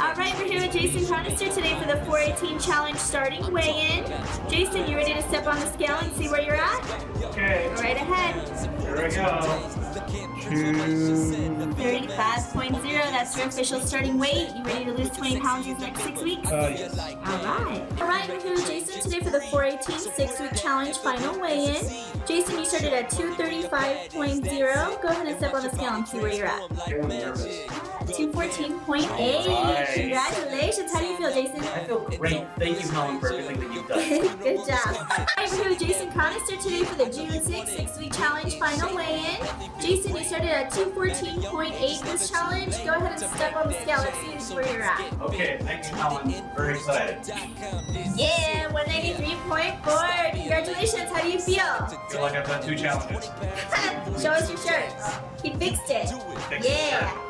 All right, we're here with Jason Chronister today for the 418 Challenge starting weigh-in. Jason, you ready to step on the scale and see where you're at? Okay, right ahead. here we go. 35.0, that's your official starting weight. You ready to lose 20 pounds in the next six weeks? Uh, yes. All right. All right, we're here with Jason today for the 418 six-week challenge final weigh-in. Jason, you started at 235.0. Go ahead and step on the scale and see where you're at. I'm nervous. 214.8. Nice. Congratulations. How do you feel, Jason? I feel great. Thank you, Helen, for everything that you've done. Good job. Alright, we're here with Jason Chronister today for the June 6 six week challenge final weigh in. Jason, you started at 214.8 this challenge. Go ahead and step on the scale. Let's see where you're at. Okay, thank you, Helen. Very excited. Yeah, 193.4. Congratulations. How do you feel? I feel like I've done two challenges. Show us your shirt. He fixed it. Fixed Yeah.